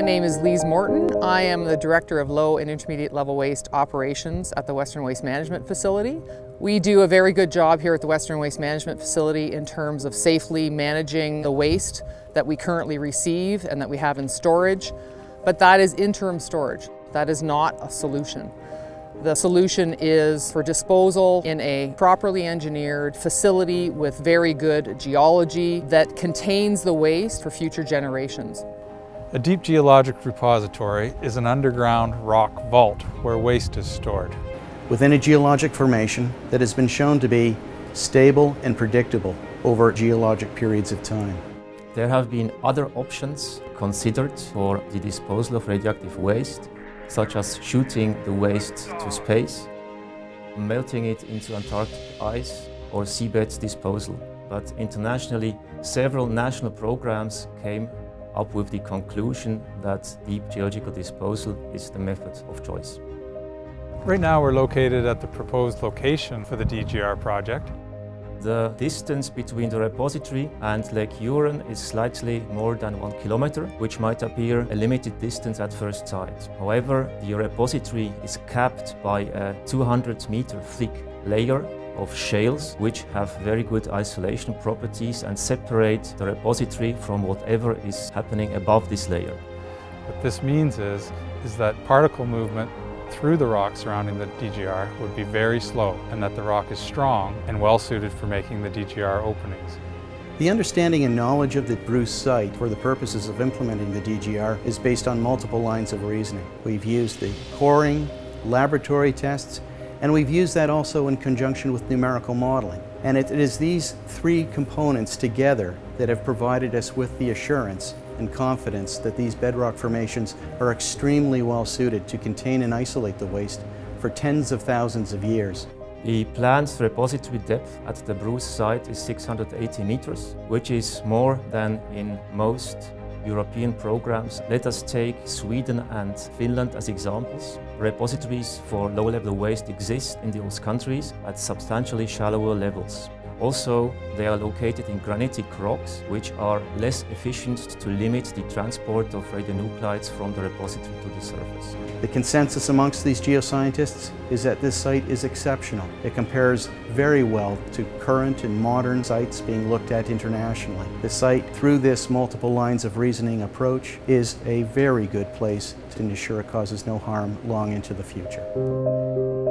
My name is Lise Morton. I am the Director of Low and Intermediate Level Waste Operations at the Western Waste Management Facility. We do a very good job here at the Western Waste Management Facility in terms of safely managing the waste that we currently receive and that we have in storage, but that is interim storage. That is not a solution. The solution is for disposal in a properly engineered facility with very good geology that contains the waste for future generations. A deep geologic repository is an underground rock vault where waste is stored. Within a geologic formation that has been shown to be stable and predictable over geologic periods of time. There have been other options considered for the disposal of radioactive waste such as shooting the waste to space, melting it into Antarctic ice or seabed disposal. But internationally, several national programs came up with the conclusion that deep geological disposal is the method of choice. Right now we're located at the proposed location for the DGR project. The distance between the repository and Lake Huron is slightly more than one kilometer, which might appear a limited distance at first sight. However, the repository is capped by a 200 meter thick layer of shales which have very good isolation properties and separate the repository from whatever is happening above this layer. What this means is, is that particle movement through the rock surrounding the DGR would be very slow and that the rock is strong and well suited for making the DGR openings. The understanding and knowledge of the Bruce site for the purposes of implementing the DGR is based on multiple lines of reasoning. We've used the coring, laboratory tests, and we've used that also in conjunction with numerical modeling. And it is these three components together that have provided us with the assurance and confidence that these bedrock formations are extremely well suited to contain and isolate the waste for tens of thousands of years. The planned repository depth at the Bruce site is 680 meters, which is more than in most European programs. Let us take Sweden and Finland as examples. Repositories for low-level waste exist in those countries at substantially shallower levels. Also, they are located in granitic rocks, which are less efficient to limit the transport of radionuclides from the repository to the surface. The consensus amongst these geoscientists is that this site is exceptional. It compares very well to current and modern sites being looked at internationally. The site, through this multiple lines of reasoning approach, is a very good place to ensure it causes no harm long into the future.